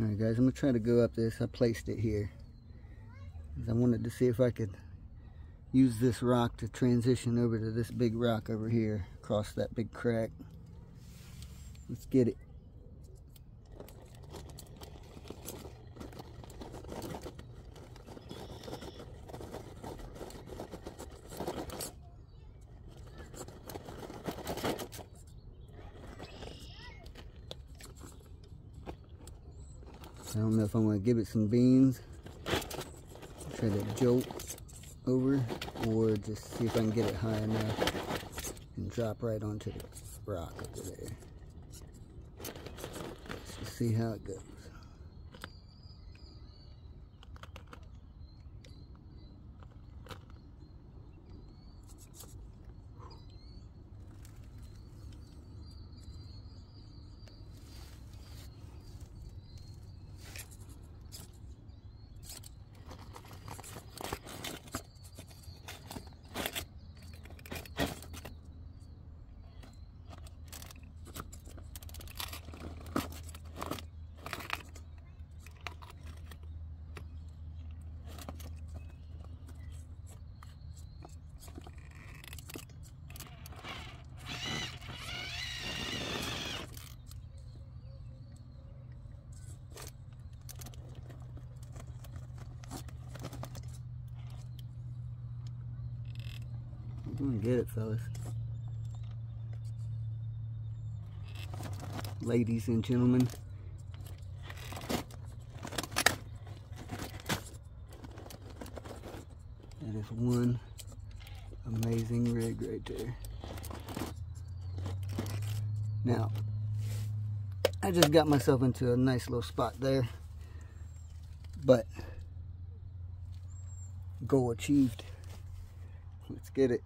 Alright guys, I'm going to try to go up this. I placed it here. I wanted to see if I could use this rock to transition over to this big rock over here across that big crack. Let's get it. I don't know if I'm going to give it some beans, try to jolt over, or just see if I can get it high enough and drop right onto the rock over there. Let's see how it goes. It, fellas. Ladies and gentlemen. That is one amazing rig right there. Now, I just got myself into a nice little spot there. But, goal achieved. Let's get it.